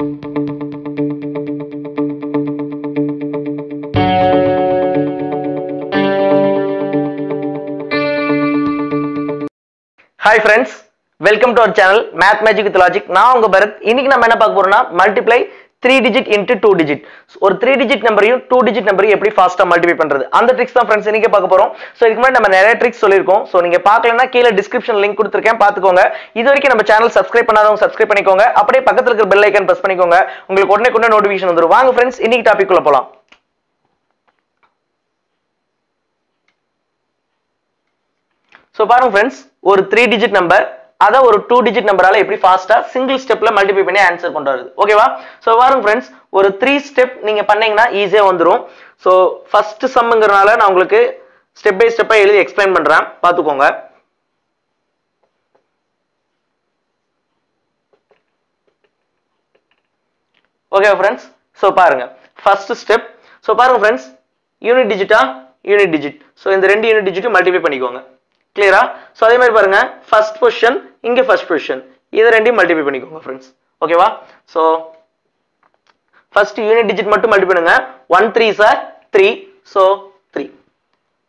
Hi friends welcome to our channel math magic with logic நான் உங்க பரத். இன்னைக்கு நம்ம என்ன பார்க்க போறோம்னா multiply three digit into two digit ஒரு த்ரீ டிஜிட் நம்பரையும் டூ டிஜிட் நம்பரையும் எப்படி ஃபாஸ்ட்டாக மல்டிபை பண்ணுறது அந்த ட்ரிக்ஸ் தான் ஃப்ரெண்ட்ஸ் இன்னைக்கு பார்க்க போகிறோம் ஸோ இதுக்கு முன்னாடி நம்ம நிறைய ட்ரிக்ஸ் சொல்லியிருக்கோம். ஸோ நீங்கள் பார்க்கலன்னா கீழே டிஸ்கிரிப்ஷன் லிங்க் கொடுத்துருக்கேன். பார்த்துக்கோங்க. இது வரைக்கும் நம்ம சேனல் சப்ஸ்கிரைப் பண்ணாதவங்க சப்ஸ்கிரைப் பண்ணிக்கோங்க. அப்படியே பக்கத்தில் இருக்கிற பெல் ஐக்கன் ப்ரெஸ் பண்ணிக்கோங்க. உங்களுக்கு உடனே உடனே நோட்டிஃபிகேஷன் வந்துடும் வாங்க ஃப்ரெண்ட்ஸ் இன்னைக்கு டாபிக் உள்ள போகலாம் ஸோ பாருங்க ஃப்ரெண்ட்ஸ் ஒரு த்ரீ டிஜிட் நம்பர் அதை ஒரு டூ டிஜிட் நம்பரால எப்படி ஃபாஸ்டா சிங்கிள் ஸ்டெப்ல மல்டிப்ளை பண்ணி ஆன்சர் கொண்டு வருது ஓகேவா ஸோ பாருங்க ஃப்ரெண்ட்ஸ் ஒரு த்ரீ ஸ்டெப் நீங்க பண்ணீங்கன்னா ஈஸியா வந்துடும் ஸோ ஃபர்ஸ்ட் சம்முங்கிறனால நான் உங்களுக்கு ஸ்டெப் பை ஸ்டெப்பா எழுதி எக்ஸ்பிளைன் பண்றேன். பார்த்துக்கோங்க ஓகேவா ஃப்ரெண்ட்ஸ் ஸோ பாருங்க. ஃபர்ஸ்ட் ஸ்டெப் ஸோ பாருங்க ஃப்ரெண்ட்ஸ் யூனிட் டிஜிட்டா யூனிட் டிஜிட் ஸோ இந்த ரெண்டு யூனிட் டிஜிட்டும் மல்டிப்ளை பண்ணிக்கோங்க. கிளியரா ஸோ அதே மாதிரி பாருங்க. ஃபர்ஸ்ட் பொசிஷன் இங்க ஃபர்ஸ்ட் பொசிஷன் இதை ரெண்டையும் மல்டிபை பண்ணிக்கோங்க ஃப்ரெண்ட்ஸ் ஓகேவா ஸோ ஃபர்ஸ்ட் யூனிட் டிஜிட் மட்டும் மல்டிப்ளை பண்ணுங்க. One three are three so three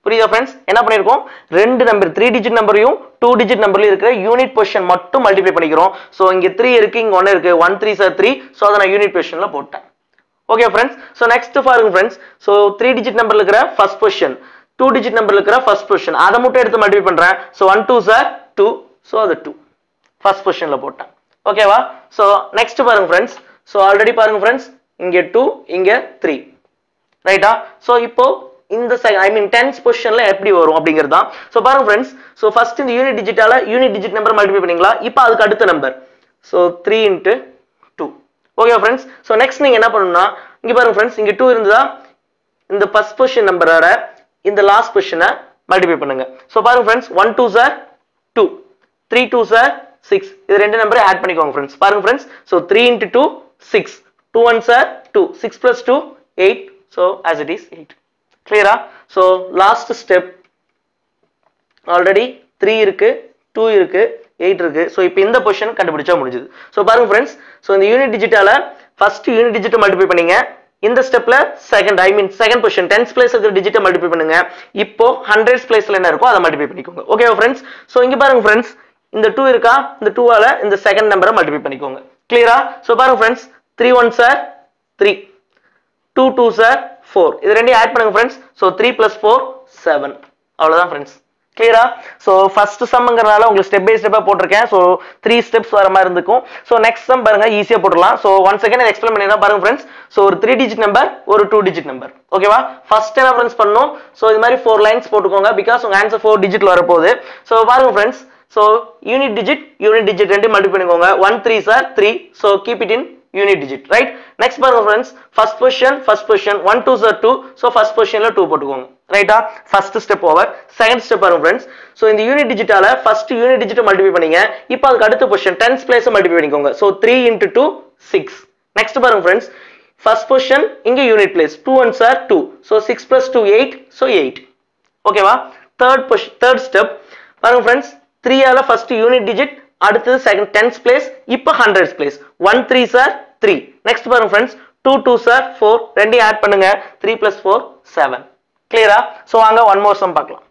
புரியுதா ஃப்ரெண்ட்ஸ் என்ன பண்ணியிருக்கோம் ரெண்டு நம்பர் த்ரீ டிஜிட் நம்பரையும் டூ டிஜிட் நம்பர்லையும் இருக்கிற யூனிட் பொசிஷன் மட்டும் மல்டிப்ளை பண்ணிக்கிறோம். ஸோ இங்கே த்ரீ இருக்கு இங்க ஒன்று இருக்கு. One three are three so அதை நான் யூனிட் பொசிஷனில் போட்டேன். ஓகே ஃப்ரெண்ட்ஸ் ஸோ நெக்ஸ்ட் பாருங்க ஃப்ரெண்ட்ஸ் ஸோ த்ரீ டிஜிட் நம்பர்ல இருக்கிற first position two digit number இருக்கிற ஃபர்ஸ்ட் பொசிஷன் அதை மட்டும் எடுத்து மல்டிபிள் பண்ணுறேன் so one two are two so அது டூ ஃபர்ஸ்ட் பொசிஷனில் போட்டேன். ஓகேவா ஸோ நெக்ஸ்ட் பாருங்க ஃப்ரெண்ட்ஸ் ஸோ ஆல்ரெடி பாருங்க ஃப்ரெண்ட்ஸ் இங்கே டூ இங்கே த்ரீ ரைட்டா ஸோ இப்போ இந்த ஐ மீன் டென்ஸ் பொசிஷன்ல எப்படி வரும் அப்படிங்கிறது தான். ஸோ பாருங்க ஃப்ரெண்ட்ஸ் ஸோ ஃபர்ஸ்ட் இந்த யூனிட் டிஜிட்டால யூனிட் டிஜிட் நம்பர் மல்டிபிள் பண்ணீங்களா? இப்போ அதுக்கு அடுத்த number so three into two okay friends so next நீங்கள் என்ன பண்ணணும்னா இங்கே பாருங்க ஃப்ரெண்ட்ஸ் இங்கே டூ இருந்ததா? இந்த ஃபர்ஸ்ட் பொசிஷன் நம்பரோட இந்த லாஸ்ட் கொஸ்டினை மல்டிபை பண்ணுங்க. ஸோ பாருங்க friends one two are two three two are six இது ரெண்டு நம்பரை ஆட் பண்ணிக்கோங்க ஃப்ரெண்ட்ஸ் பாருங்க friends so three into two six two one are two six plus two eight so as it is eight கிளியரா so last step already three இருக்கு two இருக்கு eight இருக்கு. So இப்போ இந்த பொசிஷன் கண்டுபிடிச்சா முடிஞ்சுது. ஸோ பாருங்க ஃப்ரெண்ட்ஸ் ஸோ இந்த யூனிட் டிஜிட்டால ஃபர்ஸ்ட் யூனிட் டிஜிட்டை மல்டிப்ளை பண்ணீங்க. இந்த ஸ்டெப்ல second I mean second position tens place இருக்கிற டிஜிட்டை மல்டிப்ளை பண்ணுங்க. இப்போ ஹண்ட்ரட்ஸ் பிளேஸ்ல என்ன இருக்கோ அதை மல்டிப்ளை பண்ணிக்கோங்க. ஓகேவா ஃப்ரெண்ட்ஸ் ஸோ இங்க பாருங்க ஃப்ரெண்ட்ஸ் இந்த டூ இருக்கா? இந்த டூவால இந்த செகண்ட் நம்பரை மல்டிப்ளை பண்ணிக்கோங்க. கிளியரா ஸோ பாருங்க friends three one are three two two are four இது ரெண்டையும் ஆட் பண்ணுங்க friends so three plus four seven அவ்வளோதான் ஃப்ரெண்ட்ஸ் கிளியரா ஸோ ஃபர்ஸ்ட் சம்ங்கிறனால உங்களுக்கு ஸ்டெப் பை ஸ்டெப்பாக போட்டிருக்கேன். ஸோ த்ரீ ஸ்டெப்ஸ் வர மாதிரி இருக்கும் ஸோ நெக்ஸ்ட் சம் பாருங்க ஈஸியாக போட்டுடலாம். ஸோ ஒன் செகண்ட் எக்ஸ்பிளைன் பண்ணி பாருங்க ஃப்ரெண்ட்ஸ் ஸோ ஒரு த்ரீ டிஜிட் நம்பர் ஒரு டூ டிஜிட் நம்பர் ஓகேவா ஃபர்ஸ்ட் என்ன ஃப்ரெண்ட்ஸ் பண்ணணும்? ஸோ இது மாதிரி ஃபோர் லைன்ஸ் போட்டுக்கோங்க. பிகாஸ் உங்கள் ஆன்சர் ஃபோர் டிஜிட்ல வரப்போகுது. ஸோ பாருங்க friends so unit digit unit digit ரெண்டு மல்டிப்ளை பண்ணிக்கோங்க. One three are three so keep it in unit digit right next பாருங்க friends first position first position one two are two so first பொசிஷனில் two போட்டுக்கோங்க. ரைட்டா first step over second step வரும் friends so இந்த unit டிஜிட்டால first unit டிஜிட்டல் multiply பண்ணீங்க. இப்போ அதுக்கு அடுத்த பொசிஷன் டென்ஸ் பிளேஸ் மல்டிப்ளை பண்ணிக்கோங்க. So three into two six next பாருங்க ஃப்ரெண்ட்ஸ் ஃபர்ஸ்ட் பொசிஷன் இங்கே unit place two one are two so six plus two eight so eight ஓகேவா தேர்ட் பொசிஷன் தேர்ட் ஸ்டெப் பாருங்க friends த்ரீயால first unit digit அடுத்தது second tens place இப்போ hundred place one three are three next பாருங்க friends two two are four ரெண்டையும் add பண்ணுங்க. Three plus four seven கிளியரா so வாங்க ஒன் மோர் சம் பார்க்கலாம்.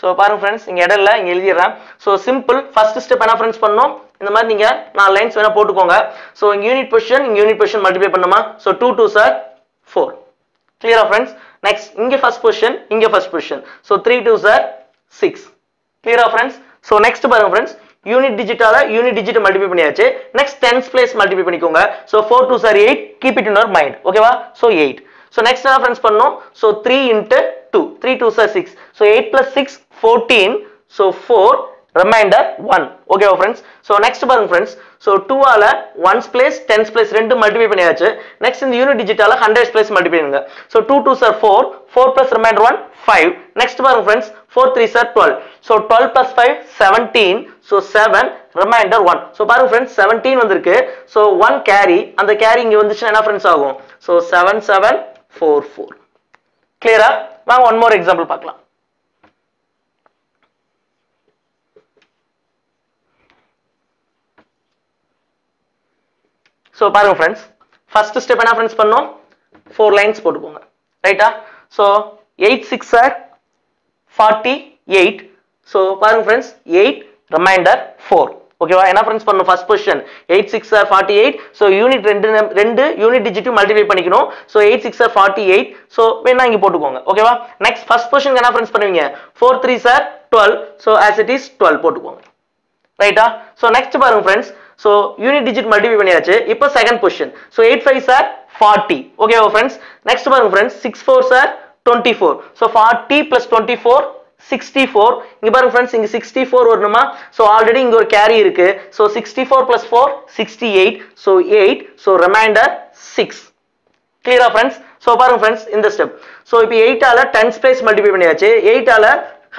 ஸோ பாருங்க ஃப்ரெண்ட்ஸ் இங்கே இடம் இல்லை இங்கே எழுதிடுறேன். ஸோ சிம்பிள் ஃபர்ஸ்ட் ஸ்டெப் என்ன ஃப்ரெண்ட்ஸ் பண்ணணும்? இந்த மாதிரி நீங்க நான் லைன்ஸ் வேணால் போட்டுக்கோங்க. ஸோ இங்கே யூனிட் பொசிஷன் இங்கே யூனிட் பொசிஷன் மல்டிப்ளை பண்ணுமா? So two two are four கிளியரா ஃப்ரெண்ட்ஸ் நெக்ஸ்ட் இங்கே ஃபர்ஸ்ட் பொசிஷன் இங்க first position so three two are six கிளியரா ஃப்ரெண்ட்ஸ் ஸோ நெக்ஸ்ட் பாருங்க ஃப்ரெண்ட்ஸ் யூனிட் டிஜிட்டால யூனிட் டிஜிட் மல்டிப்ளை பண்ணியாச்சு. நெக்ஸ்ட் டென்ஸ் பிளேஸ் மல்டிப்ளை பண்ணிக்கோங்க. So four two are eight keep it in your mind ஓகேவா so eight so next என்ன friends பண்ணணும்? So three into two three two are six so eight plus six fourteen so four reminder one ஓகேவா friends so next பாருங்க friends so டூவால ones place tens place ரெண்டு multiply பண்ணியாச்சு. Next இந்த unit டிஜிட்டால hundred place multiply பண்ணுங்க. So two two are four four plus reminder one five next பாருங்க friends four three are twelve so twelve plus five seventeen so seven reminder one so பாருங்க friends seventeen வந்திருக்கு. So one carry அந்த carry இங்கே வந்துச்சுன்னா என்ன friends ஆகும்? So seven seven four four கிளியரா வாங்க ஒன் மோர் எக்ஸாம்பிள் பார்க்கலாம். ஸோ பாருங்க ஃப்ரெண்ட்ஸ் ஃபர்ஸ்ட் ஸ்டெப் என்ன ஃப்ரெண்ட்ஸ் பண்ணோம்? ஃபோர் லைன்ஸ் போட்டுக்கோங்க. ரைட்டா so eight six are forty eight so பாருங்க ஃப்ரெண்ட்ஸ் எயிட் ரிமைண்டர் ஃபோர் ஓகேவா என்ன ஃப்ரெண்ட்ஸ் பண்ணணும்? First position eight six are forty eight so unit ரெண்டு ரெண்டு யூனிட் டிஜிட்டும் மல்டிப்ளை பண்ணிக்கணும். So eight six are forty eight so வேணா இங்கே போட்டுக்கோங்க. ஓகேவா நெக்ஸ்ட் ஃபர்ஸ்ட் பொசிஷன் என்ன ஃப்ரெண்ட்ஸ் பண்ணுவீங்க? Four three are twelve so as it is twelve போட்டுக்கோங்க. ரைட்டா ஸோ நெக்ஸ்ட் பாருங்க friends so unit digit multiply பண்ணியாச்சு. இப்போ second position so eight five are forty ஓகேவா ஃப்ரெண்ட்ஸ் நெக்ஸ்ட் பாருங்க friends six four are twenty four so forty plus twenty four sixty four இங்கே பாருங்க friends இங்கே சிக்ஸ்டி ஃபோர் வரணுமா? So already இங்கே ஒரு கேரி இருக்கு. So sixty four plus four sixty eight so eight so reminder six கிளியரா friends so பாருங்க friends இந்த ஸ்டெப் ஸோ இப்போ எயிட்டால டென்ஸ் பிளேஸ் மல்டிப்ளை பண்ணியாச்சு. எயிட்டால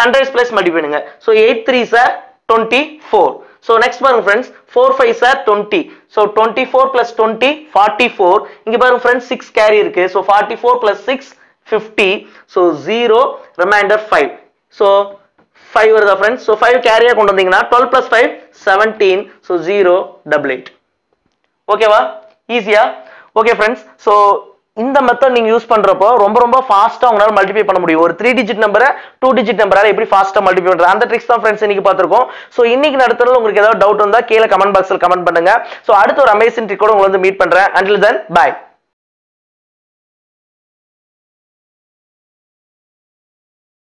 ஹண்ட்ரட் பிளேஸ் மல்டிப்ளை பண்ணுங்க. So eight three are twenty four so next பாருங்க friends four five are twenty so twenty four plus twenty forty four இங்கே பாருங்க ஃப்ரெண்ட்ஸ் சிக்ஸ் கேரி இருக்கு. So forty four plus six fifty so zero reminder five so five வருதா friends so five carry கொண்டு வந்தீங்கன்னா twelve plus five seventeen so zero double eight ஓகேவா easy okay friends so இந்த method நீங்க use பண்றப்போ ரொம்ப ரொம்ப ஃபாஸ்டா உங்களால மல்டிப்ளை பண்ண முடியும். ஒரு த்ரீ டிஜிட் நம்பரை டூ டிஜிட் நம்பரால எப்படி ஃபாஸ்டா மல்டிப்ளை பண்றது? அந்த ட்ரிக்ஸ் தான் ஃப்ரெண்ட்ஸ் இன்னைக்கு பார்த்திருக்கோம். ஸோ இன்னைக்கு நடத்துறது உங்களுக்கு ஏதாவது டவுட் இருந்தா கீழே கமெண்ட் பாக்ஸ்ல கமெண்ட் பண்ணுங்க. ஸோ அடுத்த ஒரு அமேசிங் ட்ரிக்கோட உங்களை வந்து மீட் பண்றேன். அண்டில் தென் பாய்